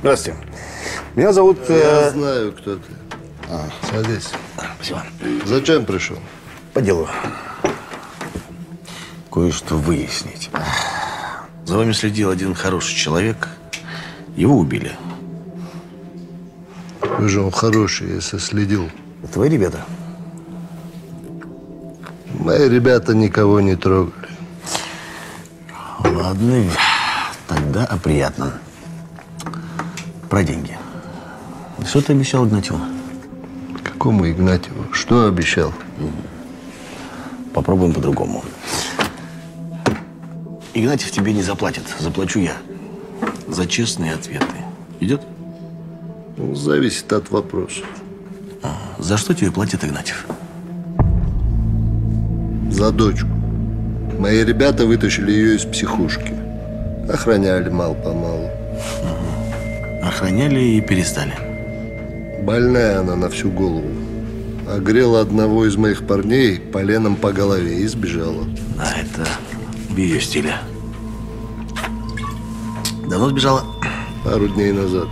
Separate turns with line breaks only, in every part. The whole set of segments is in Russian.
Здравствуйте. Меня зовут...
Я
э,
знаю, кто ты. Садись.
Спасибо.
Зачем пришел?
По делу. Кое-что выяснить. За вами следил один хороший человек. Его убили.
Вы же он хороший, если следил.
Это твои ребята?
Мои ребята никого не трогали.
Ладно, тогда о приятном. Про деньги. Что ты обещал Игнатьеву?
Какому Игнатьеву? Что обещал?
Попробуем по-другому. Игнатьев тебе не заплатит. Заплачу я. За честные ответы. Идет?
Ну, зависит от вопроса.
За что тебе платит Игнатьев?
За дочку. Мои ребята вытащили ее из психушки. Охраняли мал-помалу.
Охраняли и перестали.
Больная она на всю голову. Огрела одного из моих парней поленом по голове и сбежала.
А это в ее стиле. Давно сбежала?
Пару дней назад.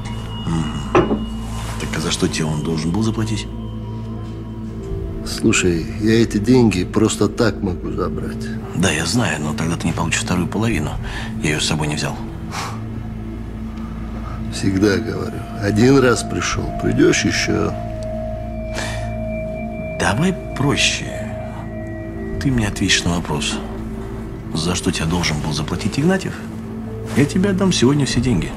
Так а за что тебе он должен был заплатить?
Слушай, я эти деньги просто так могу забрать.
Да, я знаю, но тогда ты не получишь вторую половину. Я ее с собой не взял.
Всегда говорю. Один раз пришел, придешь еще.
Давай проще. Ты мне ответишь на вопрос. За что тебе должен был заплатить Игнатьев? Я тебе отдам сегодня все деньги.